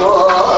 Oh.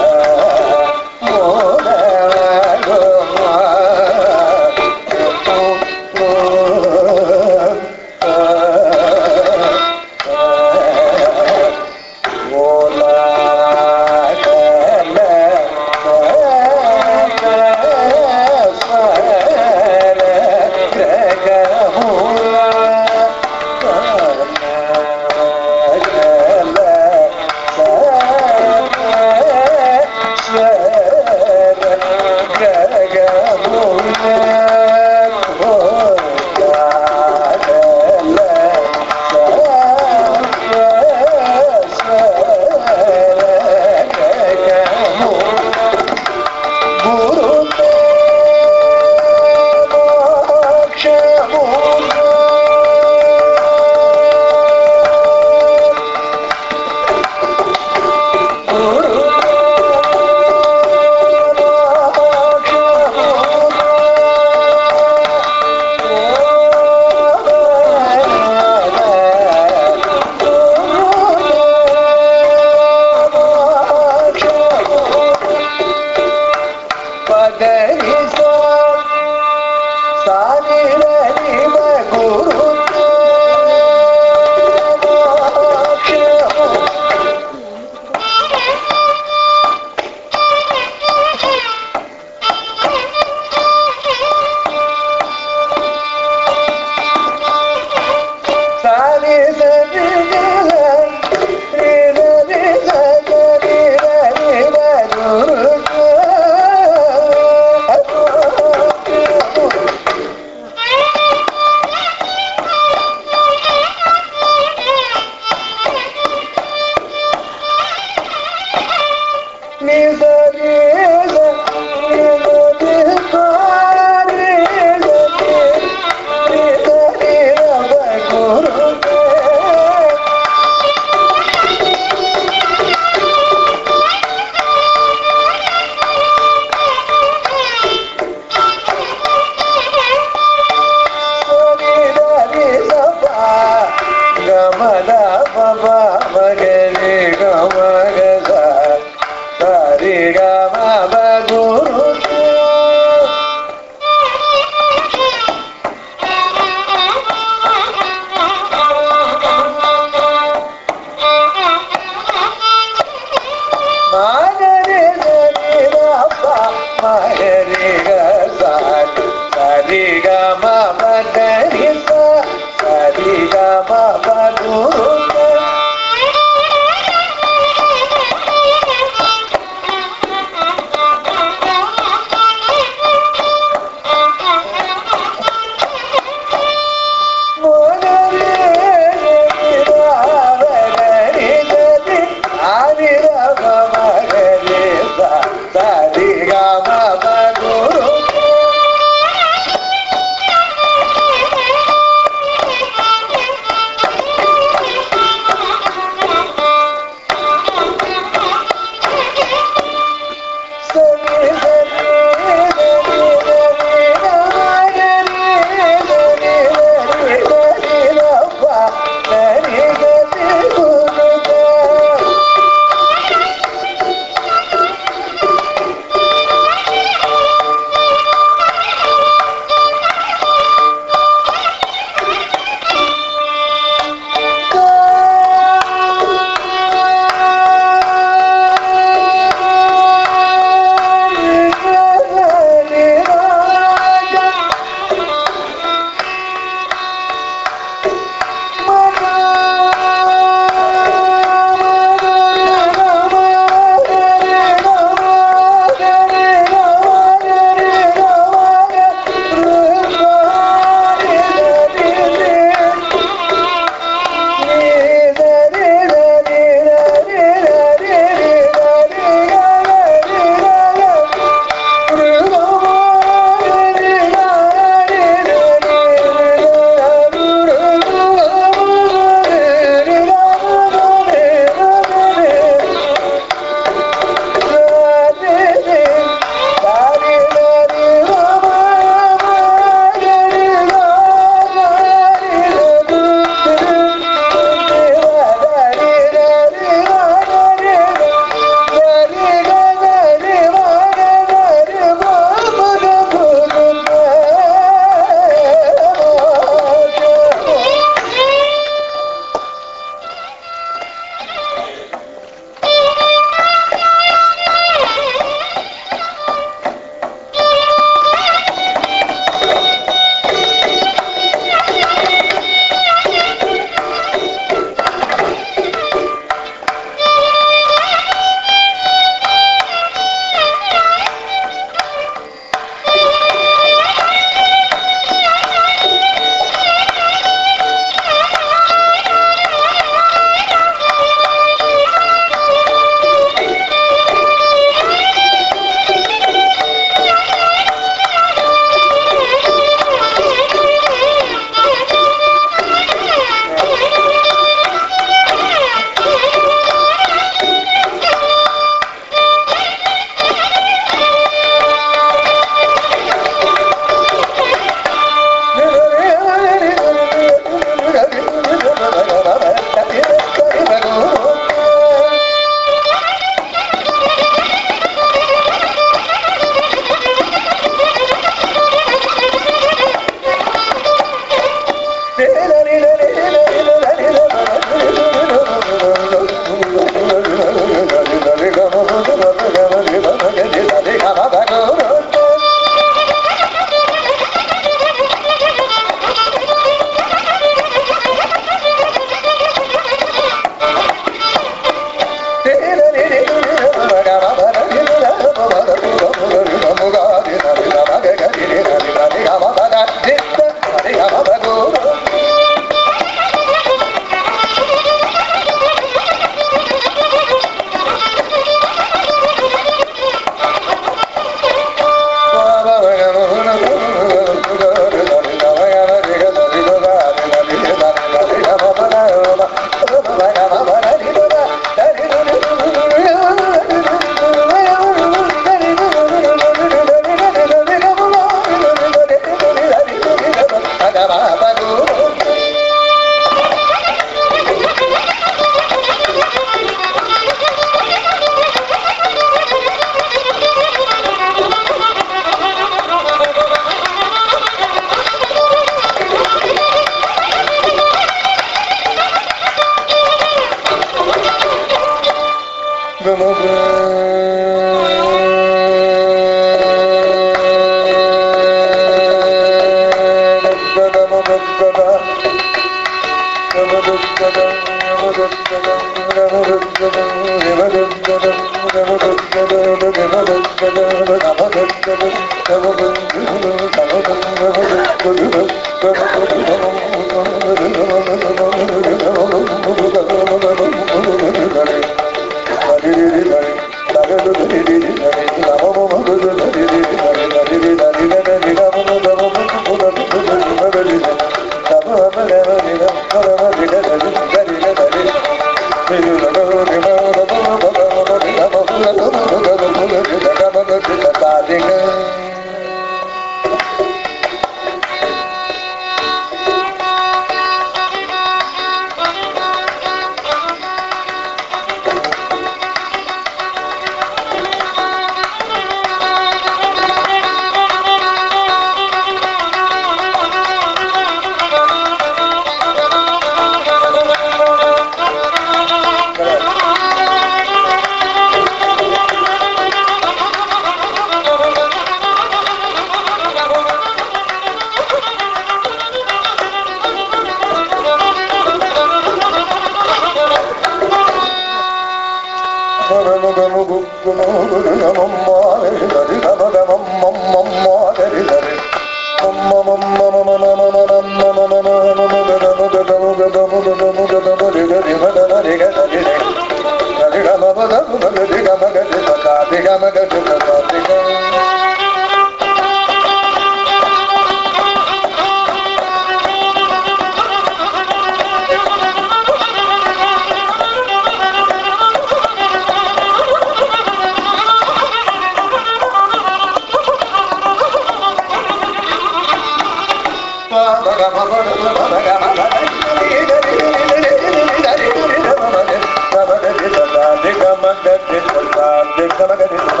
Sama Gati Sarkar, Jai Sama Gati Sarkar.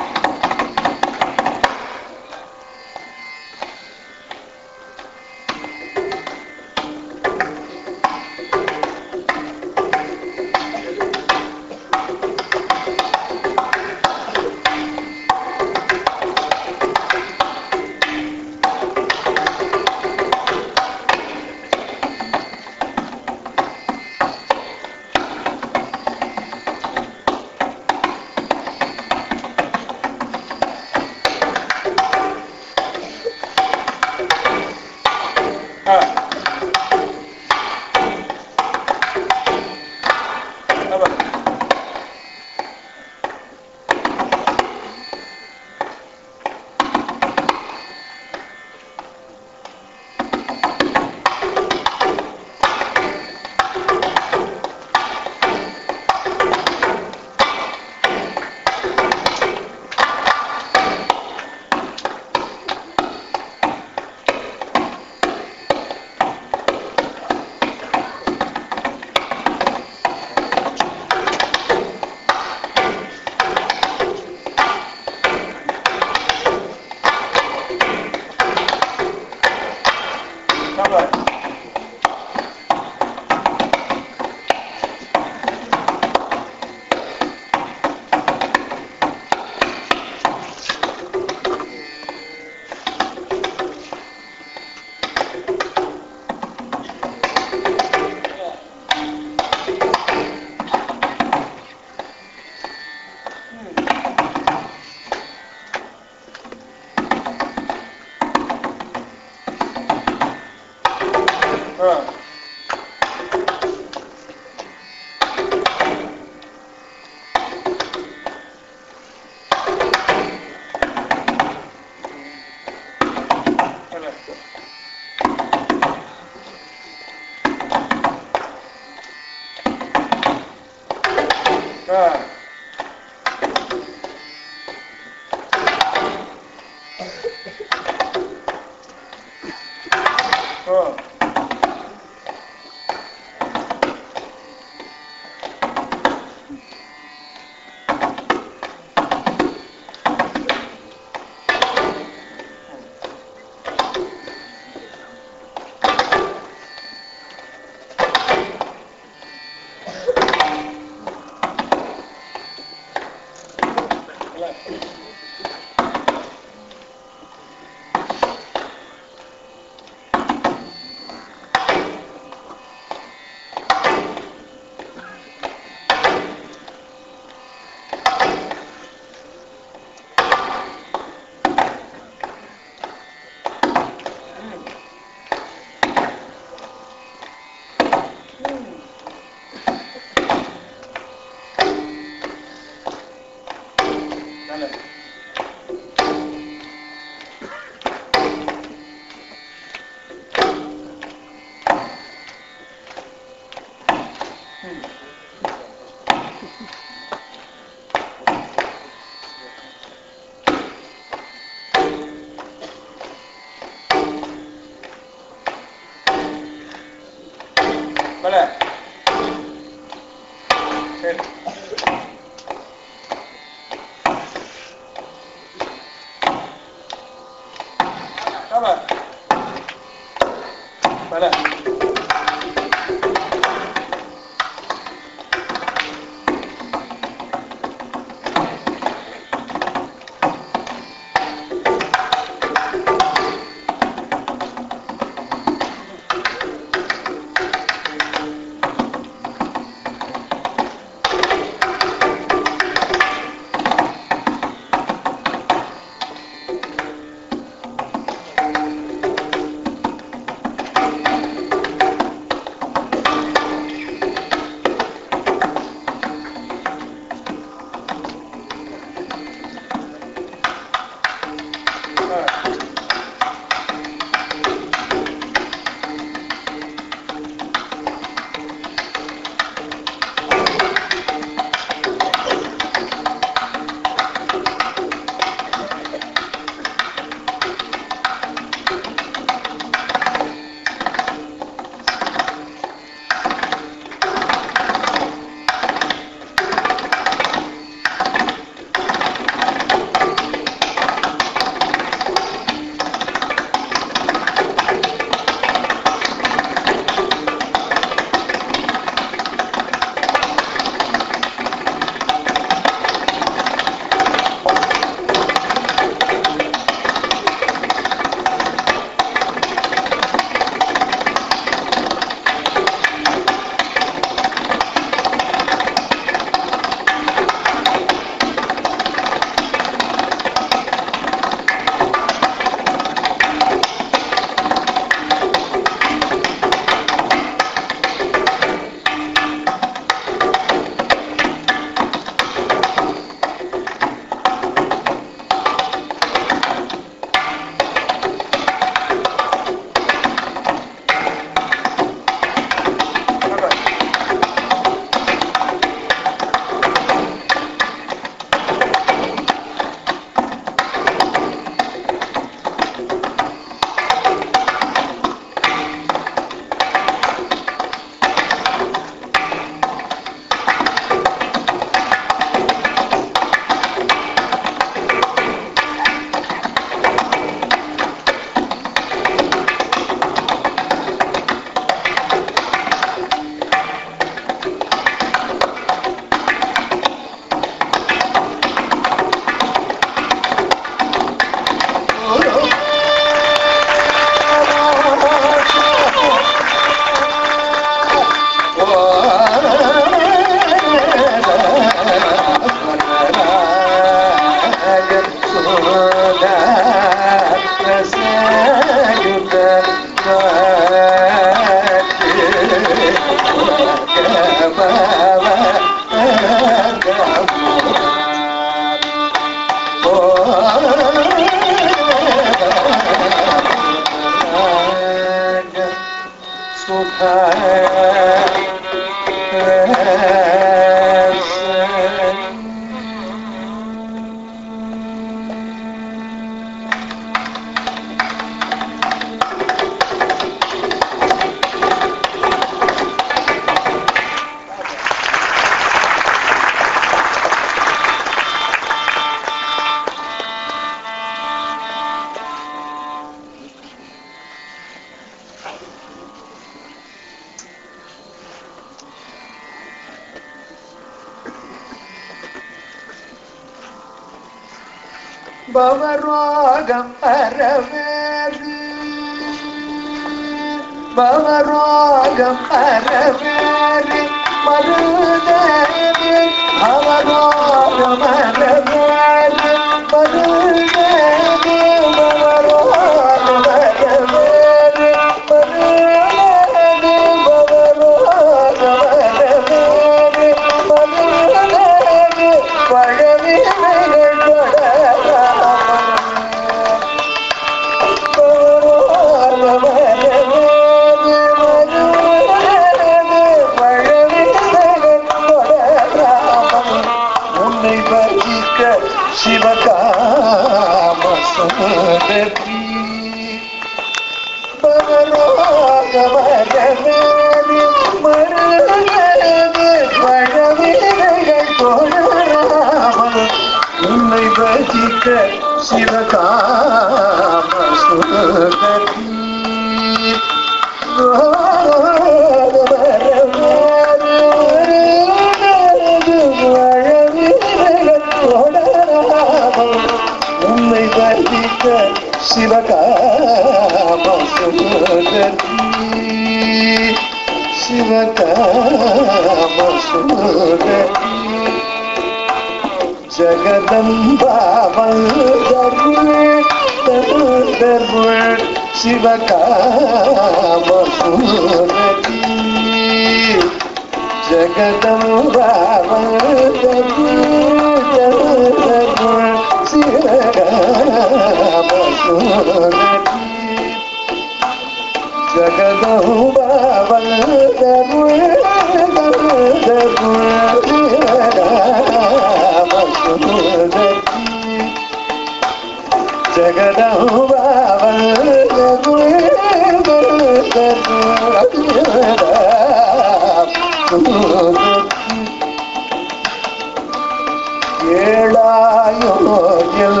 ஏழாயோயில்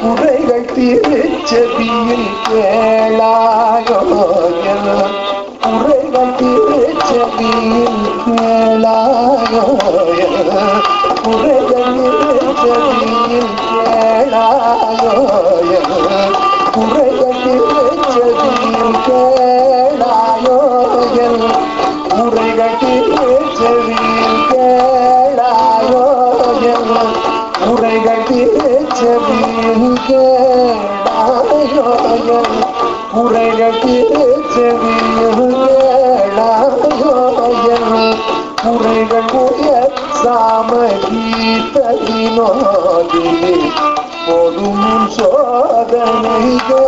குறைகள் திருச்செவியில் கேளாயோயில் குறைகள் திருச்செவியில் கேளாயோயில் México.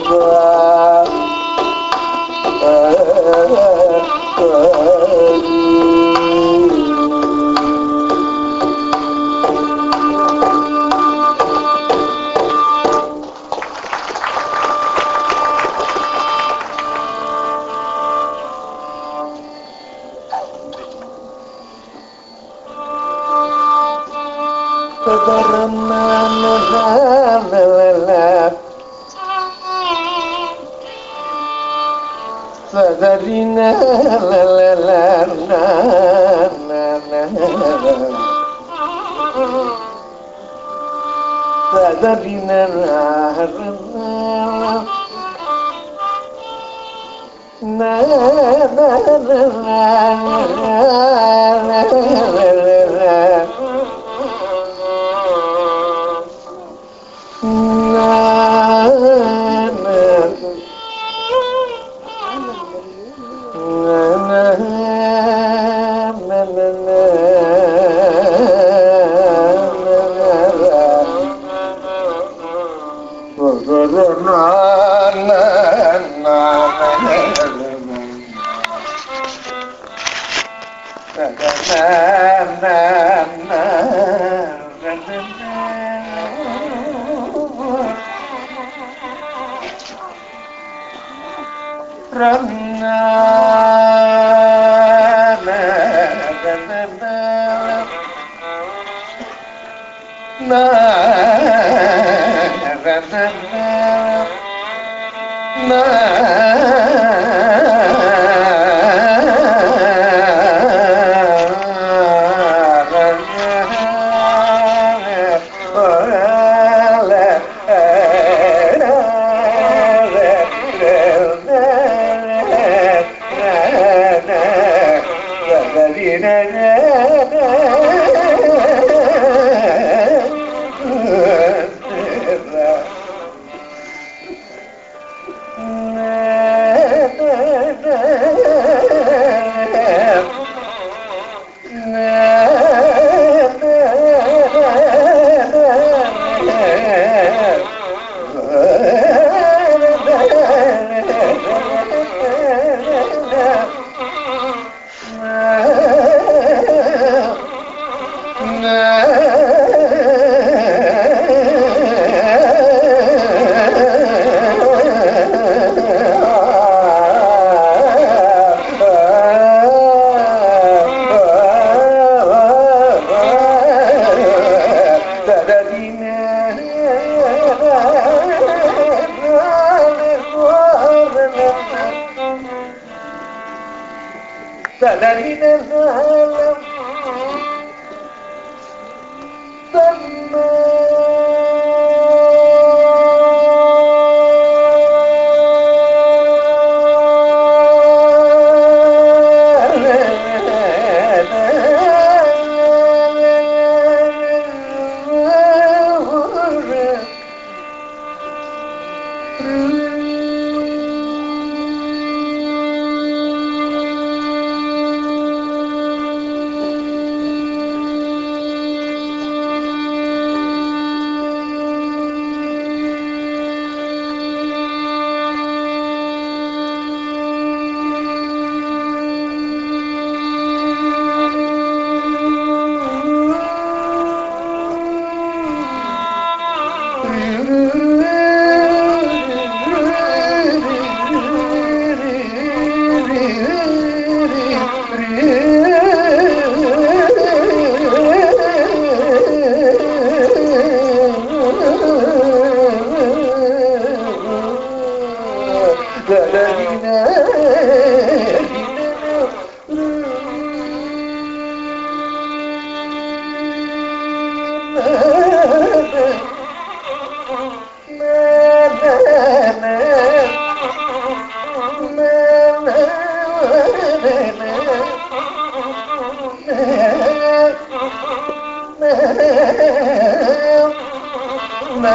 न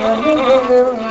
मन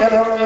el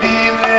দিলে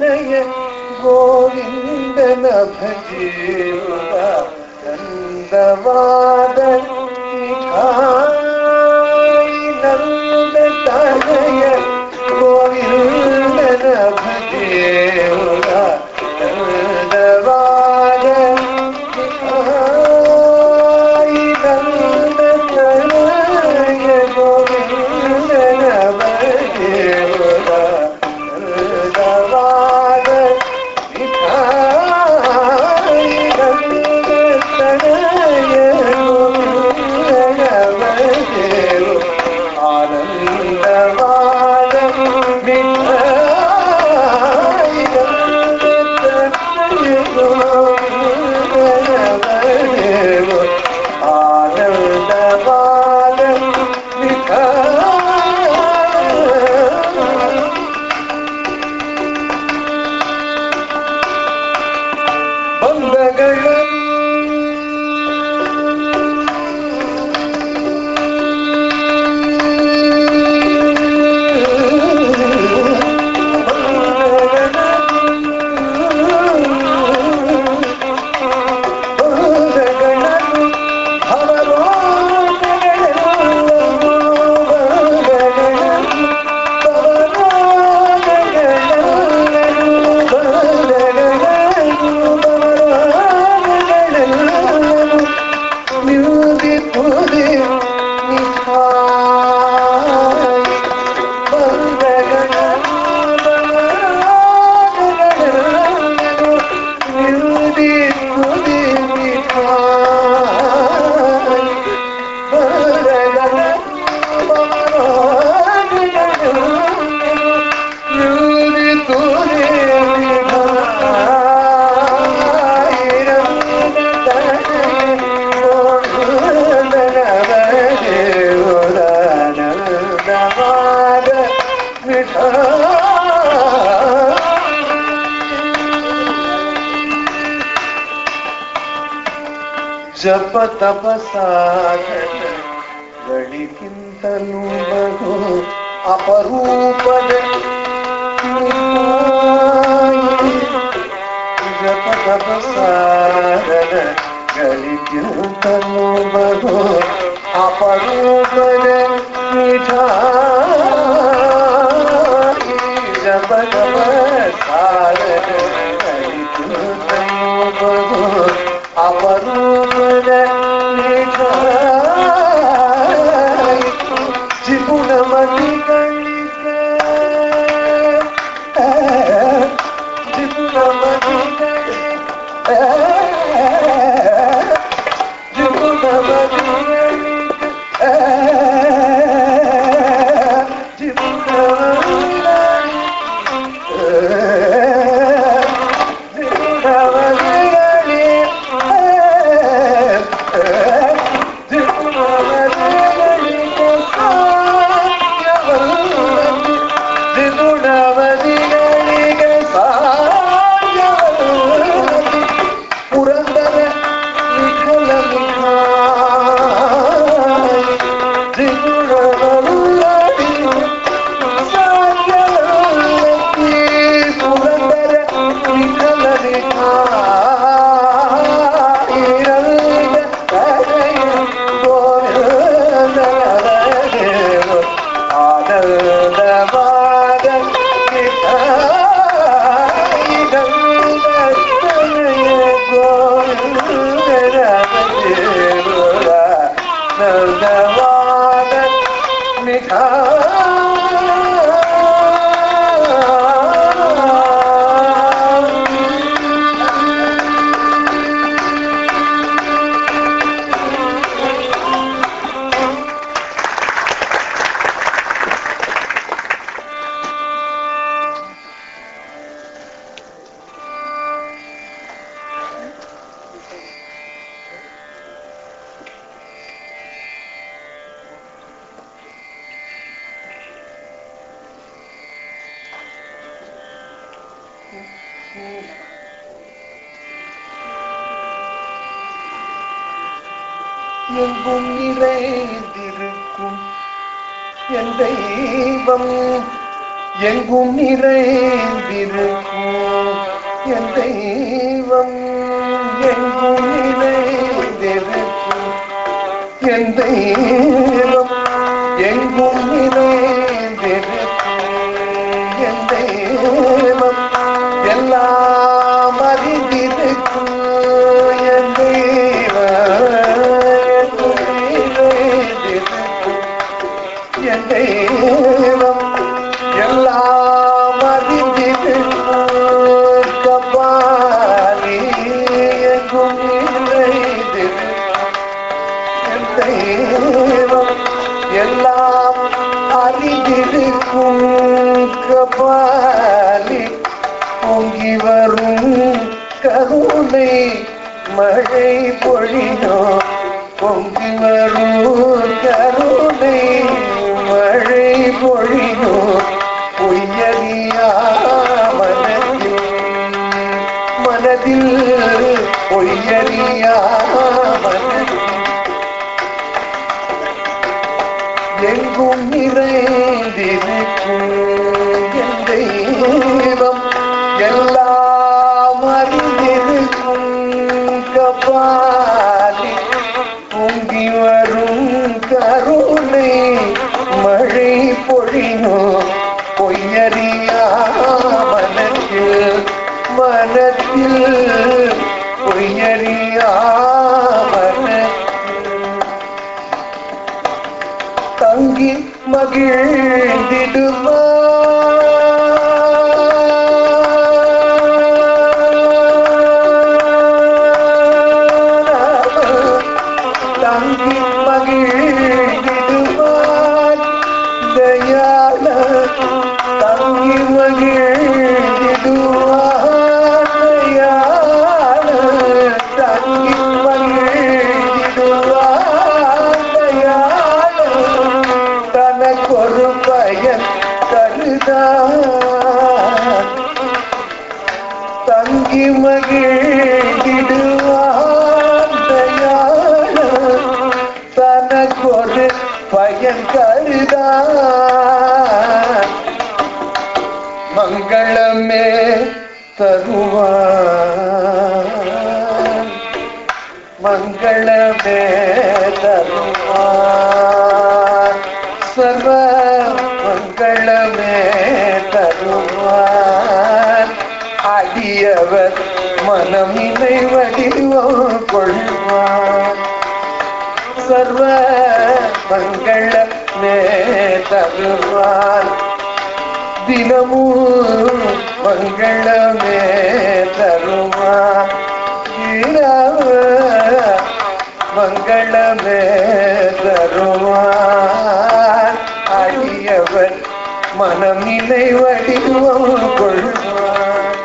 ശരണയ ഗോവിന്ദന ഭജീവ ചന്ദവാദ നിധാന فتق தருவான் தினமும் மங்களமே தருவான் தினம மங்களமே தருவான் அடியவன் மனம் நிலை வடிவம் கொள்வான்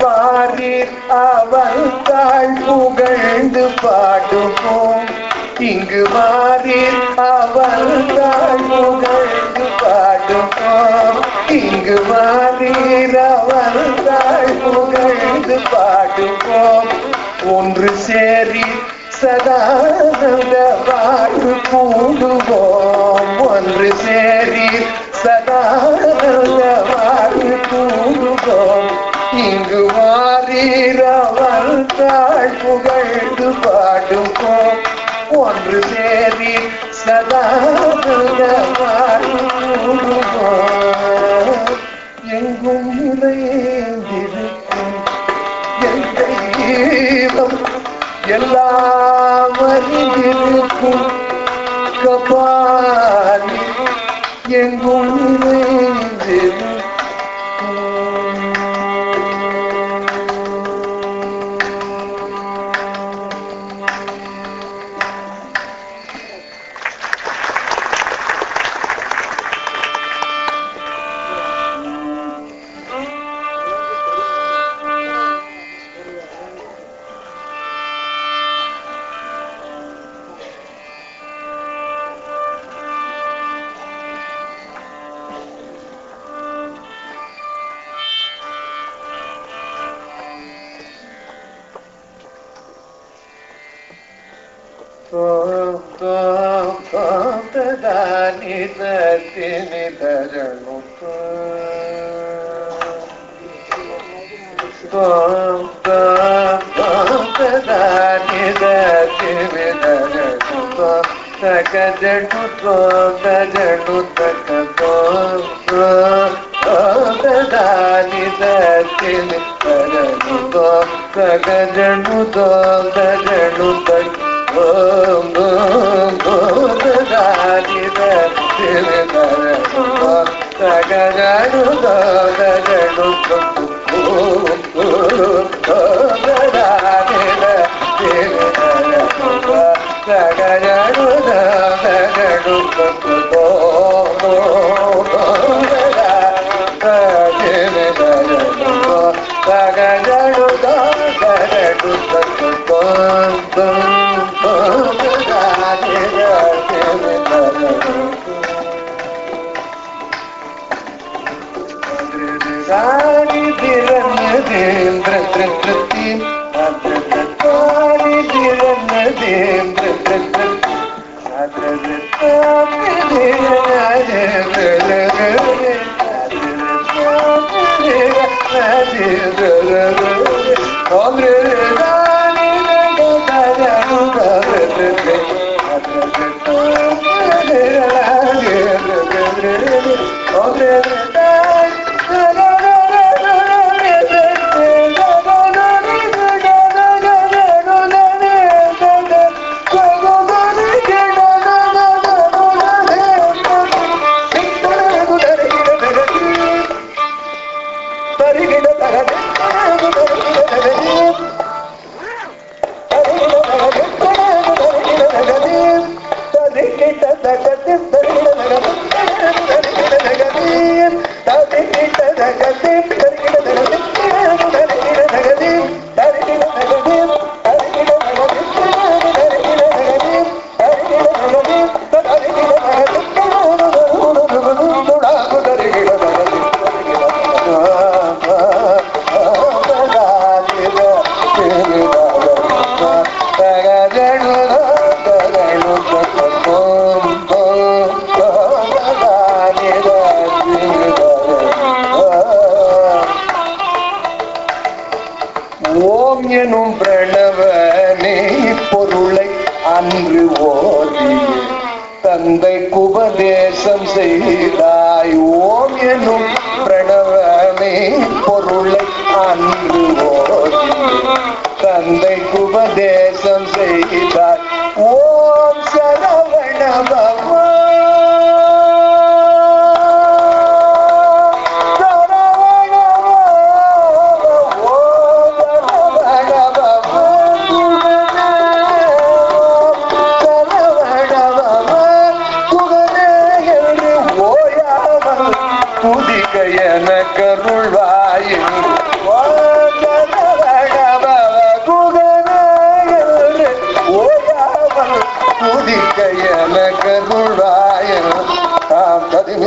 வாரில் அவன் புகழ்ந்து பாடுவோம். இங்கு வாரில் இங்கு மாறீரவர் தாய் புகழ்ந்து பாடுவோம் ஒன்று சேரி சதானந்த வாழ்வு கூடுவோம் ஒன்று சேரி சதானந்த வாழ்வு கூடுவோம் இங்கு மாறீரவர் தாய் புகழ்ந்து பாடுவோம் ஒன்று சேரி எங்கும் இணைந்திருக்கும் எல்லாம் எல்லாம் அறிந்திருக்கும் கபாலி எங்கும் నితతిని ధరణు దాని దతిని ధరణు తక జడు తో దజడు తక తో దాని దతిని ధరణు తో తక జడు తో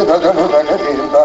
da da da da